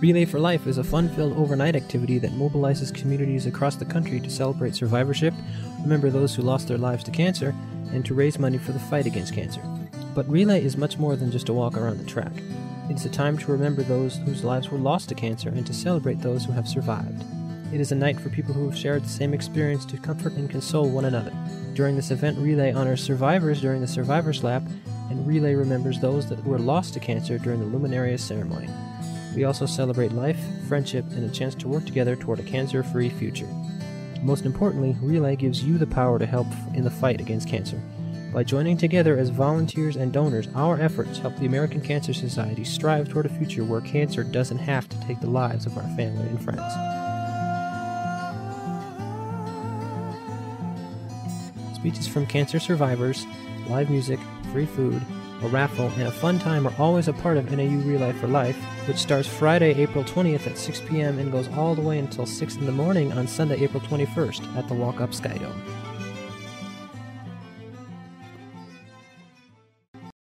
Relay for Life is a fun filled overnight activity that mobilizes communities across the country to celebrate survivorship, remember those who lost their lives to cancer, and to raise money for the fight against cancer. But Relay is much more than just a walk around the track. It's a time to remember those whose lives were lost to cancer and to celebrate those who have survived. It is a night for people who have shared the same experience to comfort and console one another. During this event, Relay honors survivors during the Survivors Lap, and Relay remembers those that were lost to cancer during the Luminarias ceremony. We also celebrate life, friendship, and a chance to work together toward a cancer free future. Most importantly, Relay gives you the power to help in the fight against cancer. By joining together as volunteers and donors, our efforts help the American Cancer Society strive toward a future where cancer doesn't have to take the lives of our family and friends. Speeches from cancer survivors, live music, free food, a raffle, and a fun time are always a part of NAU Relay for Life, which starts Friday, April 20th at 6 p.m. and goes all the way until 6 in the morning on Sunday, April 21st at the Walkup Skydome.